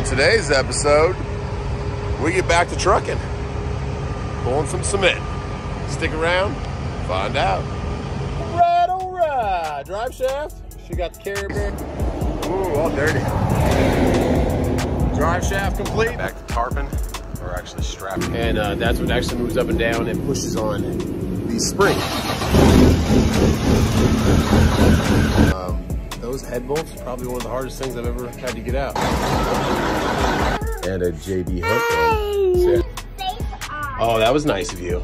On today's episode, we get back to trucking, pulling some cement. Stick around, find out. All right, all right. Drive shaft. She got the carrier. Ooh, all dirty. Drive shaft complete. Back to tarping, or actually strapping. And uh, that's what actually moves up and down and pushes on the spring. Those head bolts probably one of the hardest things I've ever had to get out. And a JB hook. Oh, that was nice of you.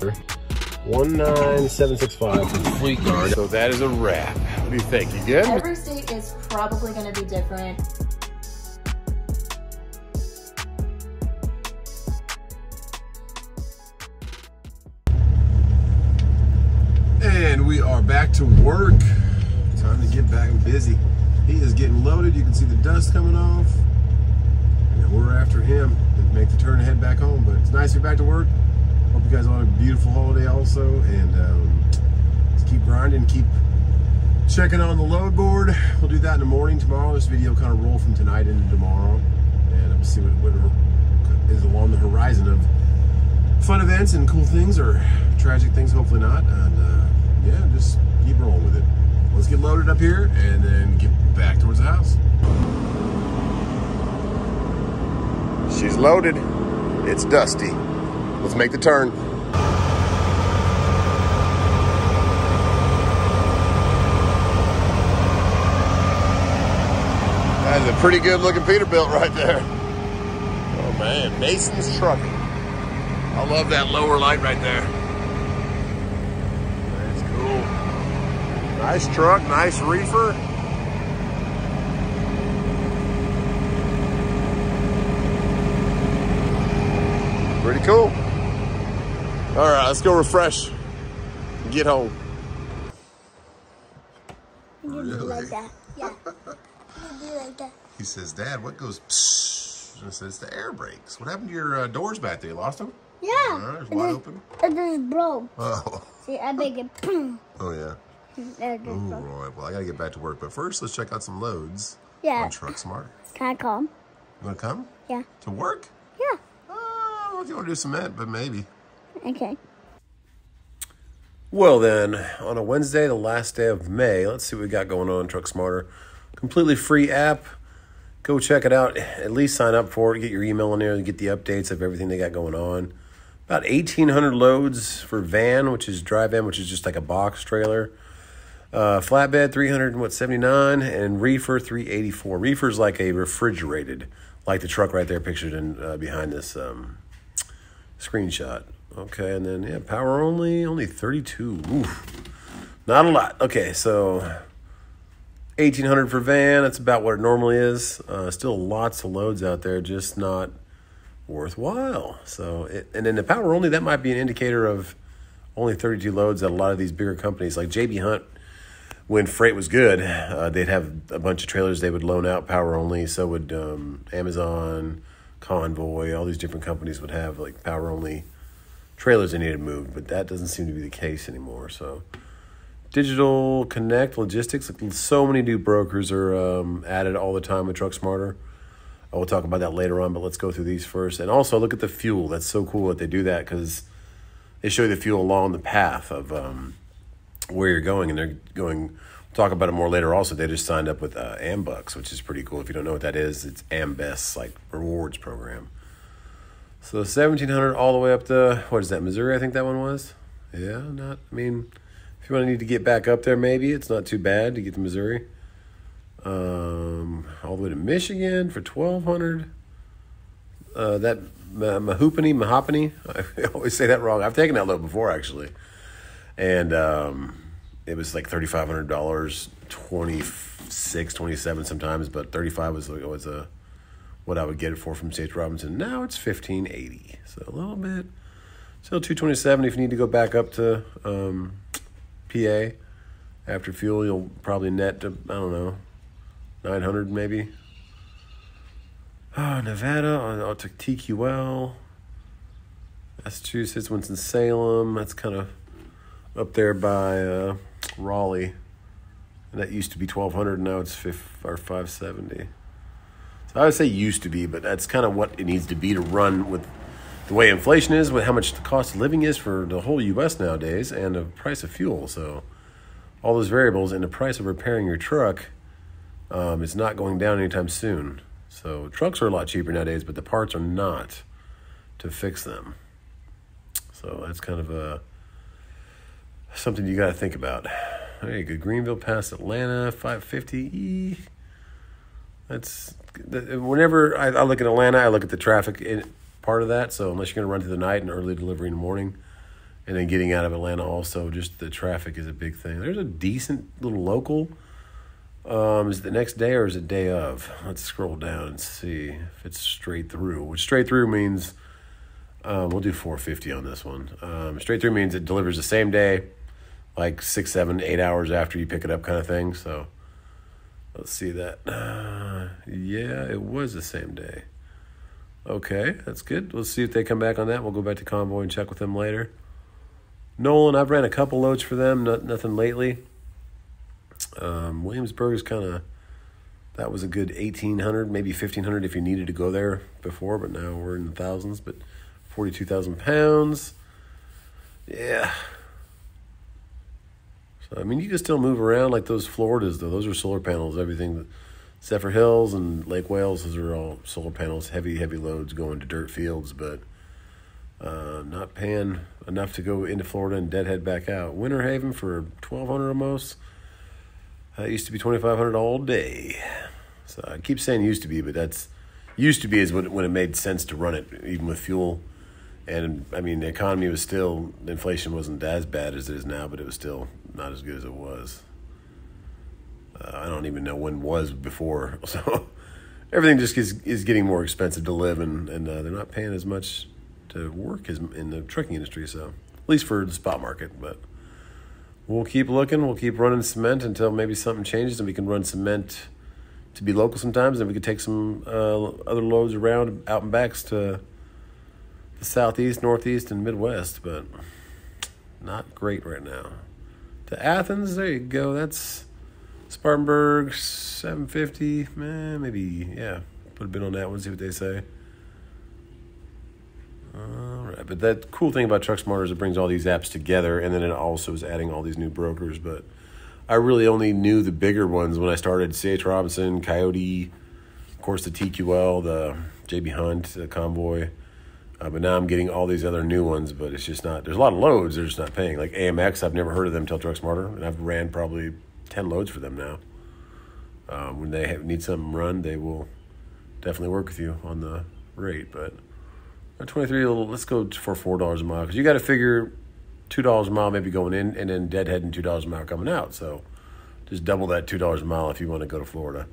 19765 for Fleet Guard. So that is a wrap. What do you think? You good? Every state is probably going to be different. And we are back to work. Time to get back busy. He is getting loaded. You can see the dust coming off. And we're after him to make the turn and head back home. But it's nice to be back to work. Hope you guys all have a beautiful holiday also. And um, let's keep grinding, keep checking on the load board. We'll do that in the morning tomorrow. This video kind of roll from tonight into tomorrow. And I'm see what, what is along the horizon of fun events and cool things or tragic things, hopefully not. And uh, yeah, just keep rolling it. Let's get loaded up here and then get back towards the house. She's loaded. It's dusty. Let's make the turn. That's a pretty good looking Peterbilt right there. Oh man, Mason's Trucking. I love that lower light right there. That's cool. Nice truck, nice reefer. Pretty cool. All right, let's go refresh and get home. Really? like that. Yeah. Like that. He says, Dad, what goes psst? And it says the air brakes. What happened to your uh, doors back there? You lost them? Yeah. Uh, it's wide then- open. It just broke. Oh, See, I make it. Boom. oh yeah. There it Ooh, just all right. Well, I got to get back to work. But first, let's check out some loads Yeah. on Truck Smart. Can I come? You want to come Yeah. to work? Yeah. Uh, I don't know if you want to do cement, but maybe. Okay. Well, then, on a Wednesday, the last day of May, let's see what we got going on Truck Smarter. Completely free app. Go check it out. At least sign up for it. Get your email in there to get the updates of everything they got going on. About 1,800 loads for van, which is dry van, which is just like a box trailer. Uh, flatbed 379 and reefer 384. Reefer's like a refrigerated, like the truck right there pictured in uh, behind this um, screenshot. Okay, and then yeah, power only, only 32. Oof. Not a lot. Okay, so 1800 for van, that's about what it normally is. Uh, still lots of loads out there, just not worthwhile. So, it, and then the power only, that might be an indicator of only 32 loads at a lot of these bigger companies like JB Hunt. When freight was good, uh, they'd have a bunch of trailers they would loan out power only. So would um, Amazon, Convoy, all these different companies would have like power only trailers they needed moved, but that doesn't seem to be the case anymore. So, Digital Connect Logistics, like, so many new brokers are um, added all the time with Truck Smarter. I will talk about that later on, but let's go through these first. And also look at the fuel. That's so cool that they do that because they show you the fuel along the path of um, where you're going, and they're going. We'll talk about it more later. Also, they just signed up with uh, Ambucks, which is pretty cool. If you don't know what that is, it's Ambest like rewards program. So seventeen hundred all the way up to what is that? Missouri, I think that one was. Yeah, not. I mean, if you want to need to get back up there, maybe it's not too bad to get to Missouri. Um, all the way to Michigan for twelve hundred. Uh, that Ma- Mahoopany, Mahopany. I always say that wrong. I've taken that load before actually, and um, it was like thirty five hundred dollars, 26 27 sometimes, but thirty five was was a what I would get it for from C.H. Robinson. Now it's fifteen eighty, so a little bit. Still two twenty seven. If you need to go back up to um, PA after fuel, you'll probably net to I don't know nine hundred maybe. Oh, Nevada, oh, to TQL, Massachusetts, Winston Salem. That's kind of up there by uh, Raleigh. And that used to be twelve hundred. Now it's five or five seventy. So I would say used to be, but that's kind of what it needs to be to run with the way inflation is, with how much the cost of living is for the whole U.S. nowadays, and the price of fuel. So all those variables and the price of repairing your truck um, is not going down anytime soon. So trucks are a lot cheaper nowadays, but the parts are not to fix them. So that's kind of a something you got to think about. There good. Greenville past Atlanta, 550. That's whenever I, I look at Atlanta, I look at the traffic in, part of that. So unless you're going to run through the night and early delivery in the morning, and then getting out of Atlanta, also just the traffic is a big thing. There's a decent little local. Um, is the next day or is it day of? Let's scroll down and see if it's straight through. Which straight through means um, we'll do 450 on this one. Um, straight through means it delivers the same day, like six, seven, eight hours after you pick it up, kind of thing. So let's see that. Uh, yeah, it was the same day. Okay, that's good. Let's see if they come back on that. We'll go back to Convoy and check with them later. Nolan, I've ran a couple loads for them, not, nothing lately. Um, Williamsburg is kind of that was a good 1800 maybe 1500 if you needed to go there before but now we're in the thousands but 42,000 pounds yeah so I mean you can still move around like those Floridas though. Those are solar panels. Everything Zephyr Hills and Lake Wales those are all solar panels. Heavy heavy loads going to dirt fields but uh, not paying enough to go into Florida and deadhead back out. Winter Haven for 1200 almost. That used to be twenty five hundred all day. So I keep saying used to be, but that's used to be is when when it made sense to run it, even with fuel. And I mean, the economy was still inflation wasn't as bad as it is now, but it was still not as good as it was. Uh, I don't even know when was before, so everything just is is getting more expensive to live, and and uh, they're not paying as much to work as in the trucking industry. So at least for the spot market, but we'll keep looking. We'll keep running cement until maybe something changes and we can run cement to be local sometimes. And we could take some uh, other loads around out and backs to the southeast, northeast, and midwest, but not great right now. To Athens, there you go. That's Spartanburg, 750. Man, maybe, yeah. Put a bid on that one, see what they say. All right, but that cool thing about Truck Smarter is it brings all these apps together, and then it also is adding all these new brokers. But I really only knew the bigger ones when I started: CH Robinson, Coyote, of course the TQL, the JB Hunt, the Convoy. Uh, but now I'm getting all these other new ones, but it's just not. There's a lot of loads. They're just not paying. Like AMX, I've never heard of them until Truck Smarter, and I've ran probably ten loads for them now. Um, when they have, need something run, they will definitely work with you on the rate, but. 23 let's go for $4 a mile because you got to figure $2 a mile maybe going in and then deadheading $2 a mile coming out. So just double that $2 a mile if you want to go to Florida.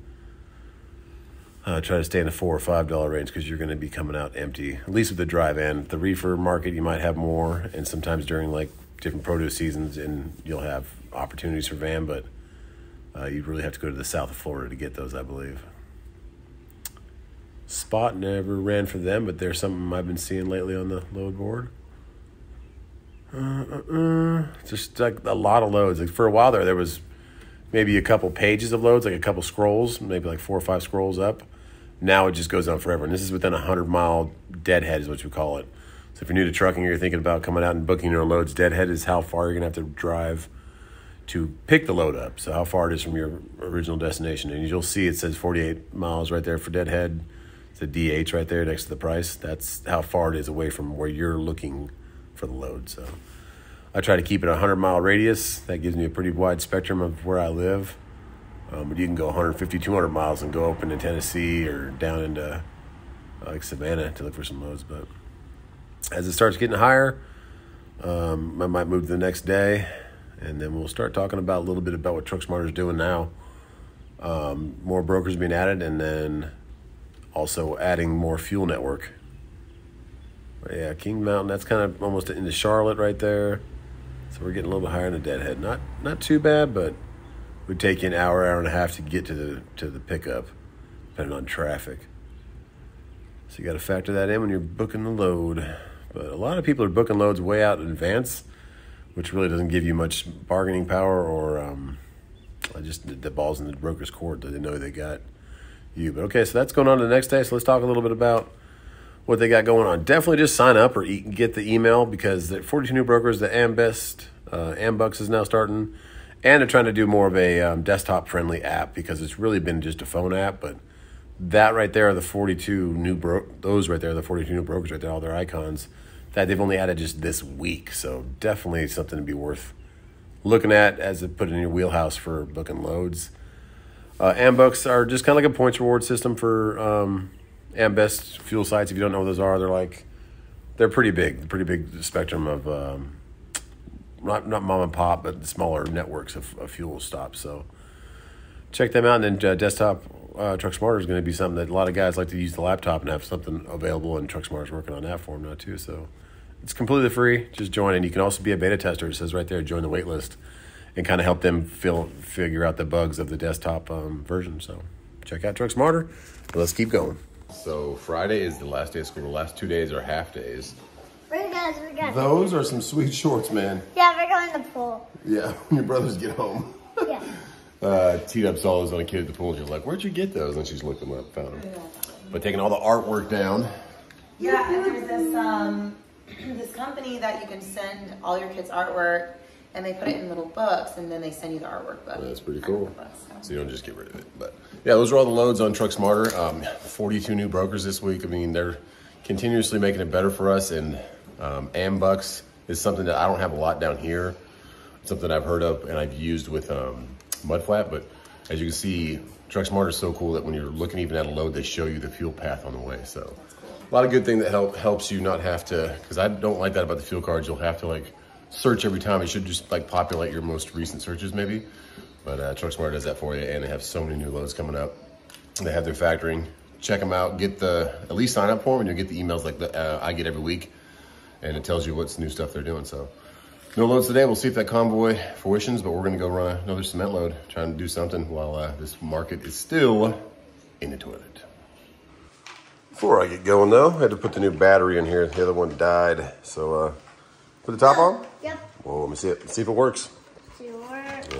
Uh, try to stay in the four or five dollar range because you're going to be coming out empty. At least with the dry van, the reefer market you might have more, and sometimes during like different produce seasons, and you'll have opportunities for van, but uh, you really have to go to the south of Florida to get those, I believe. Spot never ran for them, but there's something I've been seeing lately on the load board. Uh, uh, uh, just like a lot of loads. Like for a while there, there was maybe a couple pages of loads, like a couple scrolls, maybe like four or five scrolls up. Now it just goes on forever, and this is within a hundred mile deadhead, is what you call it. So if you're new to trucking, or you're thinking about coming out and booking your loads. Deadhead is how far you're gonna have to drive to pick the load up. So how far it is from your original destination, and you'll see it says 48 miles right there for deadhead It's a DH right there next to the price. That's how far it is away from where you're looking for the load. So I try to keep it a 100 mile radius. That gives me a pretty wide spectrum of where I live. Um, but you can go 150, 200 miles and go up into Tennessee or down into uh, like Savannah to look for some loads. But as it starts getting higher, um, I might move the next day, and then we'll start talking about a little bit about what Truck Smarter is doing now. Um, more brokers being added, and then also adding more fuel network. But yeah, Kings Mountain, that's kind of almost into Charlotte right there. So we're getting a little bit higher in the deadhead. Not not too bad, but would take you an hour, hour and a half to get to the to the pickup, depending on traffic. So you got to factor that in when you're booking the load. But a lot of people are booking loads way out in advance, which really doesn't give you much bargaining power or um, just the, balls in the broker's court that they know they got you. But okay, so that's going on the next day. So let's talk a little bit about what they got going on. Definitely just sign up or get the email because the 42 new brokers, the Ambest, uh, Ambucks is now starting, and they're trying to do more of a um, desktop friendly app because it's really been just a phone app. But that right there are the 42 new bro. Those right there, the 42 new brokers right there, all their icons that they've only added just this week. So definitely something to be worth looking at as it put in your wheelhouse for booking loads. Uh, Ambucks are just kind of like a points reward system for um, Ambest fuel sites. If you don't know what those are, they're like they're pretty big, pretty big spectrum of um, not not mom and pop, but smaller networks of, of fuel stops. So check them out. And then uh, desktop uh, Truck Smarter is going to be something that a lot of guys like to use the laptop and have something available. And Truck Smarter is working on that for them now too. So it's completely free. Just join, and you can also be a beta tester. It says right there, join the wait list, and kind of help them feel figure out the bugs of the desktop um, version. So check out Truck Smarter. Let's keep going. So Friday is the last day of school. The last two days are half days. We're we're going. Those are some sweet shorts, man. Yeah, we're going to the pool. Yeah, when your brothers get home. Yeah. Uh, teed up saw those on a kid at the pool. She was like, "Where'd you get those?" And she's looked them up, found them. But taking all the artwork down. Yeah, and there's this um, this company that you can send all your kids' artwork, and they put it in little books, and then they send you the artwork book. That's pretty cool. books, so. So you don't just get rid of it. But yeah, those are all the loads on Truck Smarter. Um, 42 new brokers this week. I mean, they're continuously making it better for us. And um, is something that I don't have a lot down here. It's something I've heard of and I've used with um, Mudflap. But as you can see, Truck Smarter is so cool that when you're looking even at a load, they show you the fuel path on the way. So a lot of good thing that help helps you not have to. Because I don't like that about the fuel cards. You'll have to like search every time. It should just like populate your most recent searches maybe. But uh, TruckSmart does that for you, and they have so many new loads coming up. They have their factoring. Check them out. Get the at least sign up for them, and you'll get the emails like the, uh, I get every week, and it tells you what's new stuff they're doing. So no loads today. We'll see if that convoy fruitions, but we're gonna go run another cement load, trying to do something while uh, this market is still in the toilet. Before I get going though, I had to put the new battery in here. The other one died, so uh, put the top on. Yep. Well, let me see it. Let's see if it works. Sure.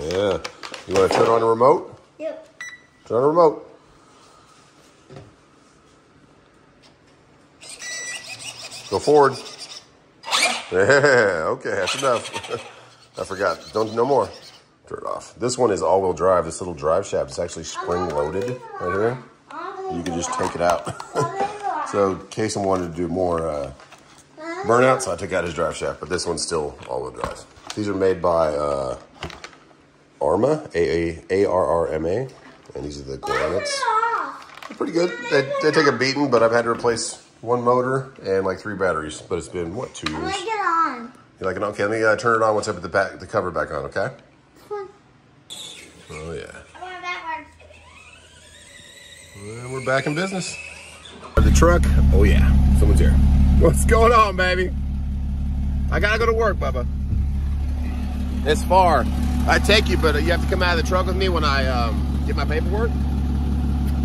Yeah. You want to turn on the remote? Yep. Turn on the remote. Go forward. Yeah, okay, that's enough. I forgot. Don't no more. Turn it off. This one is all-wheel drive. This little drive shaft is actually spring-loaded right here. You can just take it out. so Kason wanted to do more uh, burnout, so I took out his drive shaft. But this one's still all-wheel drive. These are made by uh, Arrma, A A A R R M A, and these are the granites. They're pretty good. They, they take a beating, but I've had to replace one motor and like three batteries. But it's been what two I years? like it on. You like it? Okay, let me uh, turn it on once I put the back the cover back on. Okay. Oh yeah. I want it backwards. And we're back in business. The truck. Oh yeah, someone's here. What's going on, baby? I gotta go to work, Bubba. It's far. I take you, but you have to come out of the truck with me when I um, get my paperwork,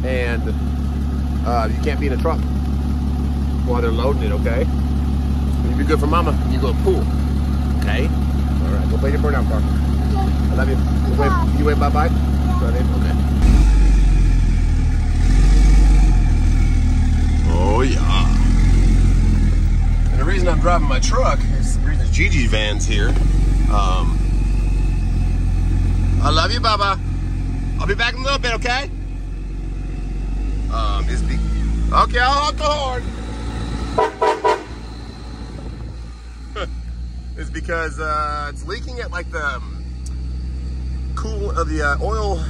and uh, you can't be in the truck while they're loading it. Okay? You be good for Mama. You go to pool. Okay? All right. Go play your burnout car. I love you. You wave, you wave bye bye. Okay. Oh yeah. And the reason I'm driving my truck is the reason Gigi Van's here. Um, I love you, Baba. I'll be back in a little bit, okay? Um, is be okay. I'll honk the horn. Because uh, it's leaking at like the um, cool of the uh, oil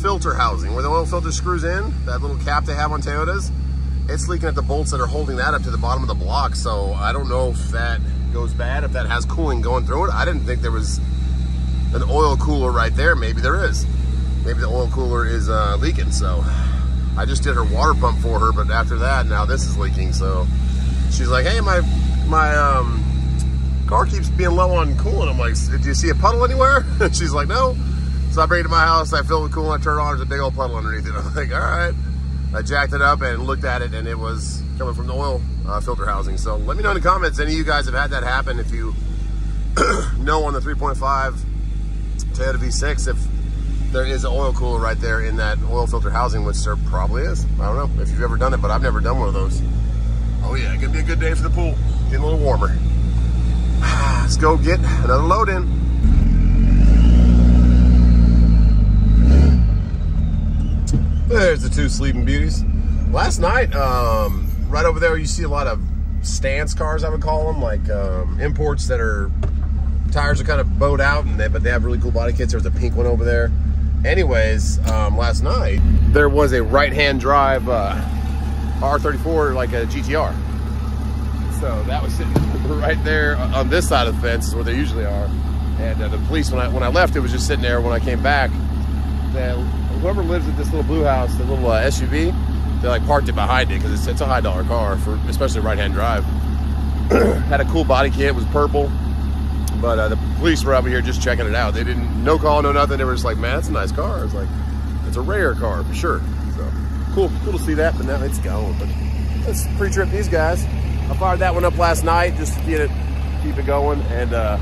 filter housing where the oil filter screws in. That little cap they have on Toyotas it's leaking at the bolts that are holding that up to the bottom of the block. So I don't know if that goes bad, if that has cooling going through it. I didn't think there was an oil cooler right there. Maybe there is. Maybe the oil cooler is uh, leaking. So I just did her water pump for her, but after that, now this is leaking. So she's like, hey, my, my um, car keeps being low on coolant. I'm like, do you see a puddle anywhere? And she's like, no. So I bring it to my house, I fill it with coolant, I turn it on, there's a big old puddle underneath it. I'm like, all right. I jacked it up and looked at it and it was coming from the oil uh, filter housing. So let me know in the comments, any of you guys have had that happen. If you know on the 3.5 Toyota V6, if there is an oil cooler right there in that oil filter housing, which there probably is. I don't know if you've ever done it, but I've never done one of those. Oh yeah, gonna be a good day for the pool. Getting a little warmer. Let's go get another load in. There's the two sleeping beauties. Last night, um, right over there, you see a lot of stance cars, I would call them, like um, imports that are tires are kind of bowed out, and they but they have really cool body kits. There's a pink one over there. Anyways, um, last night there was a right-hand drive uh, R34, like a GTR. So that was sitting right there on this side of the fence, where they usually are. And uh, the police, when I when I left, it was just sitting there. When I came back, the, whoever lives at this little blue house, the little uh, SUV, they like parked it behind it because it's, it's a high dollar car for especially right-hand drive. Had a cool body kit, was purple. But uh, the police were over here just checking it out. They didn't, no call, no nothing. They were just like, man, that's a nice car. It's like, it's a rare car for sure. So cool, cool to see that. But now it's gone. But let's pre-trip these guys. I fired that one up last night just to get it, keep it going. And uh,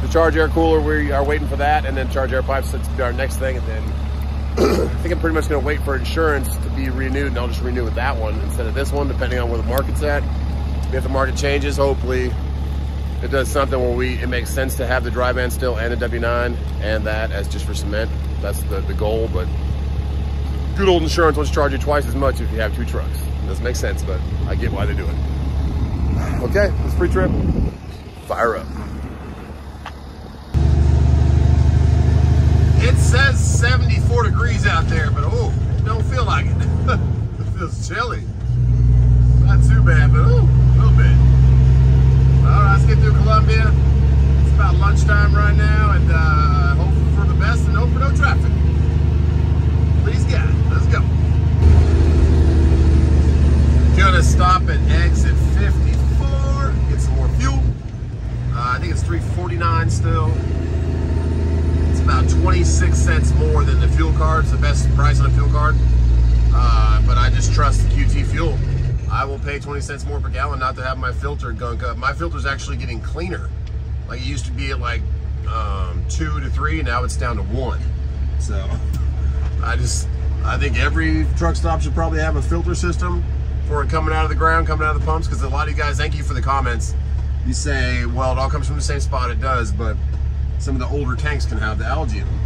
the charge air cooler, we are waiting for that. And then charge air pipes be our next thing. And then I think I'm pretty much going to wait for insurance to be renewed. And I'll just renew with that one instead of this one, depending on where the market's at. If the market changes, hopefully it does something where we it makes sense to have the dry van still and a W9 and that as just for cement. That's the, the goal, but good old insurance wants to charge you twice as much if you have two trucks. It doesn't make sense, but I get why they do it. Okay, let's pre-trip. Fire up. It says 74 degrees out there, but oh, it don't feel like it. it feels chilly. Not too bad, but oh, a little bit. All right, let's get through Columbia. It's about lunchtime right now, and uh, hope for the best and hope for no traffic. Please God, let's go. Gonna stop at exit 54, get some more fuel. Uh, I think it's 349 still. It's about 26 cents more than the fuel It's the best price on a fuel card. Uh, but I just trust QT fuel. I will pay 20 cents more per gallon not to have my filter gunk up. My filter's actually getting cleaner. Like it used to be at like um, two to three, now it's down to one. So I just, I think every truck stop should probably have a filter system for it coming out of the ground, coming out of the pumps. Because a lot of you guys, thank you for the comments. You say, well, it all comes from the same spot. It does, but some of the older tanks can have the algae in them.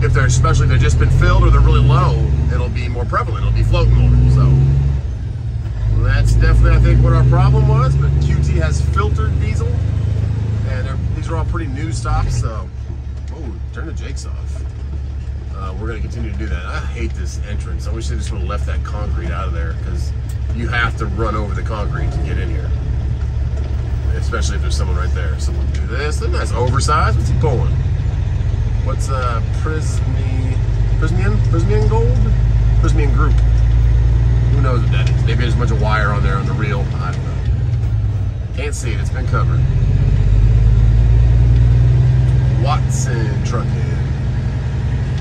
If they're, especially if they've just been filled or they're really low, it'll be more prevalent. It'll be floating more. So that's definitely, I think, what our problem was. But QT has filtered diesel, and these are all pretty new stops. So, oh, turn the jakes off. Uh, we're going to continue to do that. I hate this entrance. I wish they just would have left that concrete out of there because you have to run over the concrete to get in here. Especially if there's someone right there. So we'll do this. Nice oversized. What's he pulling? What's a Prismi Prysmian? Prysmian gold? Prysmian group. Who knows what that is? Maybe there's a bunch of wire on there on the reel. I don't know. Can't see it, it's been covered. Watson truckhead.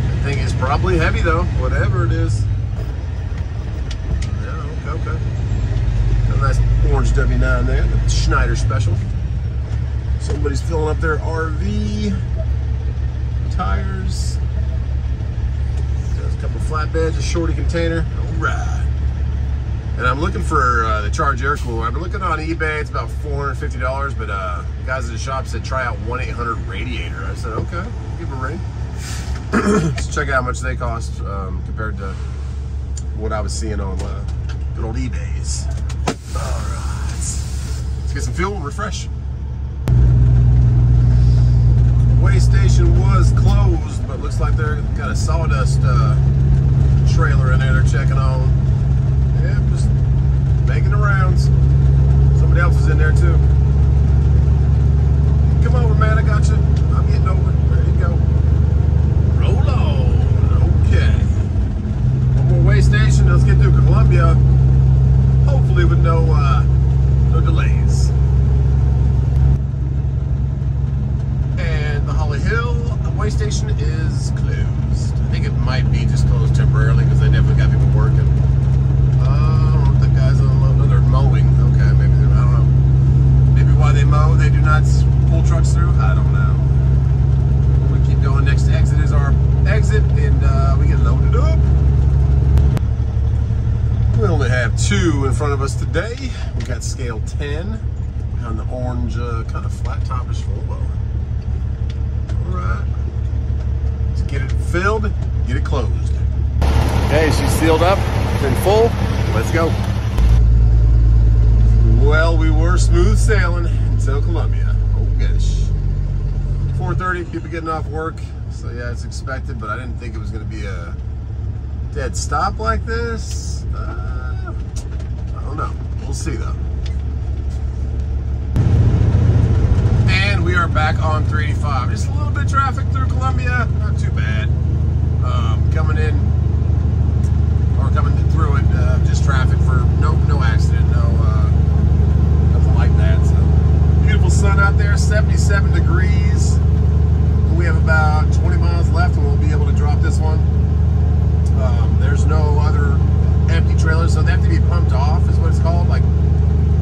That thing is probably heavy though, whatever it is. Yeah, okay, okay. A nice orange W9 there, the Schneider special. Somebody's filling up their RV tires. A couple flatbeds, a shorty container. All right. And I'm looking for uh, the Charge Air Cooler. I've been looking on eBay. It's about $450, but uh, guys at the shop said try out 1-800-RADIATOR. I said, okay, give it a ring. Let's check out how much they cost um, compared to what I was seeing on uh, good old eBay's. All right. Let's get some fuel and refresh. Way station was closed, but looks like they're got a sawdust uh, trailer in there they're checking on. Yeah, just making the rounds. Somebody else is in there too. Come over, man, I got you. I'm getting over. There you go. Roll on. Okay. One more way station. Let's get through Columbia. Hopefully with no uh, no delays. And the Holly Hill way station is closed. I think it might be just closed temporarily because they definitely got people working. Uh, I don't know guys on the, they're mowing. Okay, maybe they're, I don't know. Maybe why they mow, they do not pull trucks through. I don't know. We keep going. Next exit is our exit and uh, we get loaded up. We only have two in front of us today. We got scale 10 on the orange, uh, kind of flat topish Volvo. All right. Get it filled, get it closed. Okay, she's sealed up, in full. Let's go. Well, we were smooth sailing until Columbia. Oh gosh. 4.30, people getting off work. So yeah, it's expected, but I didn't think it was gonna be a dead stop like this. Uh, I don't know. We'll see though. And we are back on 385. Just a little bit of traffic through Columbia. Not too bad. Um, coming in or coming through it, uh, just traffic for no no accident, no uh, nothing like that. So beautiful sun out there, 77 degrees. We have about 20 miles left, and we'll be able to drop this one. Um, there's no other empty trailers, so they have to be pumped off, is what it's called. Like,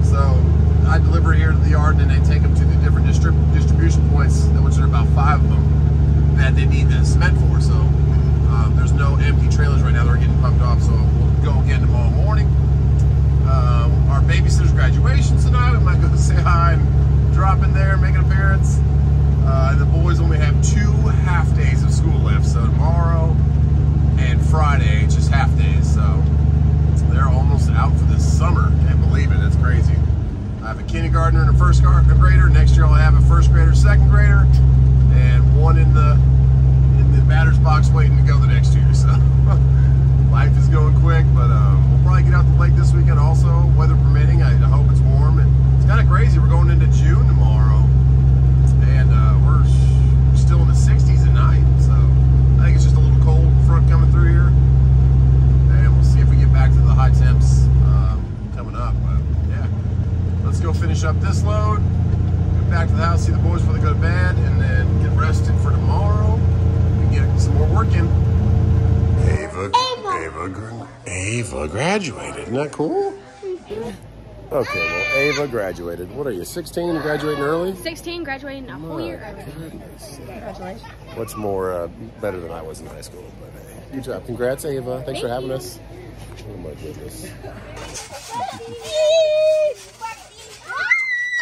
so I deliver here to the yard, and then they take them to the different distrib- distribution points, which are about five of them that they need the cement for. So um, there's no empty trailers right now; they're getting pumped off. So we'll go again tomorrow morning. Um, our babysitter's graduation tonight. We might go say hi and drop in there, make an appearance. Uh, the boys only have two half days of school left, so tomorrow and Friday, just half days. So they're almost out for this summer. Can't believe it. That's crazy. I have a kindergartner and a first grader. Next year I'll have a first grader, second grader, and one in the in the batter's box waiting to go the next year. So life is going quick, but um, we'll probably get out the lake this weekend also, weather permitting. I, hope it's warm and it's kind of crazy. We're going into June tomorrow, and uh, we're still in the 60s at night. So I think it's just a little cold front coming through here, and we'll see if we get back to the high temps um, coming up. But let's go finish up this load. Get back to the house, see the boys before they go to bed, and then get rested for tomorrow. And get some more work in. Ava, Ava, Ava graduated. Isn't that cool? Okay, well, Ava graduated. What are you, 16 graduating early? 16, graduating a whole year early. Goodness. Congratulations. What's more uh, better than I was in high school? But hey, good job. Congrats, Ava. Thanks for Thank having you. us. Oh my goodness.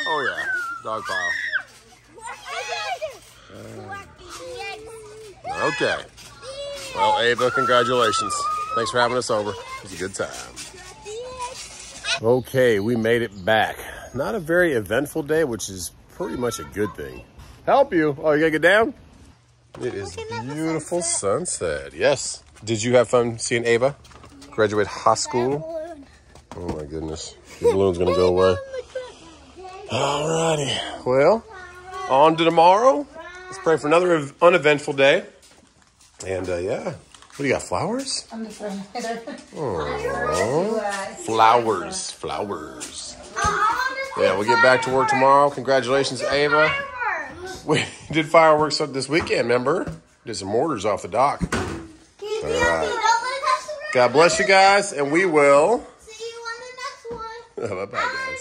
Oh yeah, dog pile. Okay. Well, Ava, congratulations. Thanks for having us over. It was a good time. Okay, we made it back. Not a very eventful day, which is pretty much a good thing. Help you? Oh, you gotta get down? It is beautiful sunset. Yes. Did you have fun seeing Ava graduate high school? Oh my goodness. The balloon's gonna go away. Alrighty. Well, on to tomorrow. Let's pray for another uneventful day. And uh, yeah. What do you got? Flowers? I'm just throwing Flowers. Flowers. Yeah, we'll get back to work tomorrow. Congratulations, Ava. We did fireworks this weekend, remember? Did some mortars off the dock. God bless you guys, and we will. See you on the next one. Bye bye, guys.